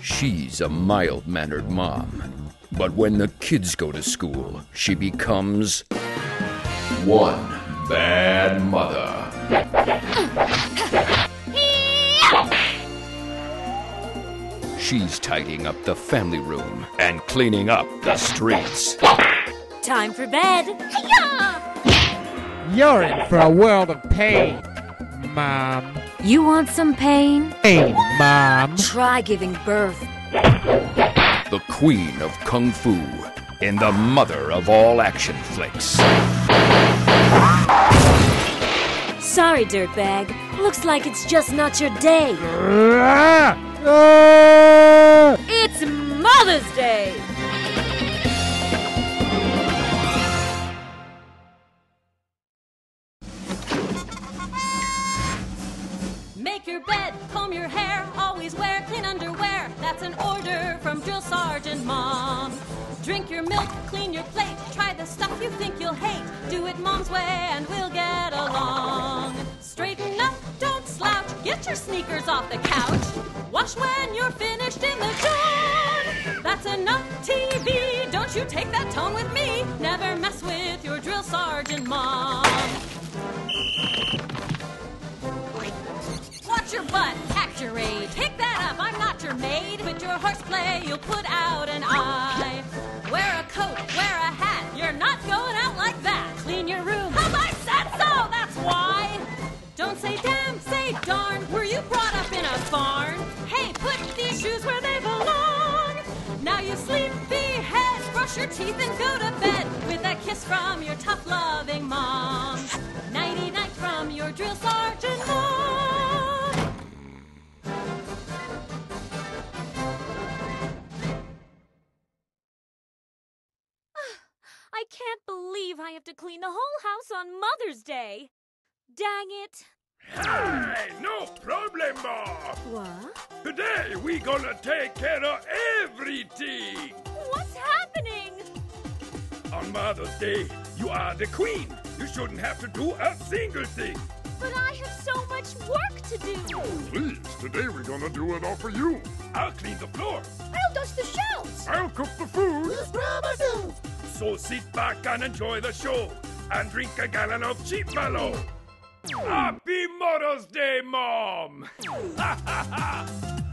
She's a mild mannered mom. But when the kids go to school, she becomes one bad mother. She's tidying up the family room and cleaning up the streets. Time for bed. You're in for a world of pain, Mom. You want some pain? Pain, Mom. Try giving birth. The queen of kung fu and the mother of all action flicks. Sorry, dirtbag. Looks like it's just not your day. Ah! It's Mother's Day! Make your bed, comb your hair, always wear clean underwear. That's an order from Drill Sergeant Mom. Drink your milk, clean your plate, try the stuff you think you'll hate. Do it Mom's way and we'll get along. Straighten up, don't slouch, get your sneakers off the couch. Wash when you're finished in the dawn. That's enough TV, don't you take that tone with me. Never mess with your Drill Sergeant Mom. Horseplay, you'll put out an eye. Wear a coat, wear a hat. You're not going out like that. Clean your room. Cause I said so, that's why. Don't say damn, say darn. Were you brought up in a barn? Hey, put these shoes where they belong. Now you sleepy head, brush your teeth and go to bed with a kiss from your tough loving mom. Nighty night from your drill sergeant mom. Have to clean the whole house on Mother's Day. Dang it. Hey, no problem. What? Today we gonna take care of everything. What's happening? On Mother's Day, you are the queen. You shouldn't have to do a single thing. But I have so much work to do. Please, today we're gonna do it all for you. I'll clean the floor. I'll dust the shelves. I'll cook the food. So sit back and enjoy the show and drink a gallon of cheap mallow. Happy Mother's Day, Mom!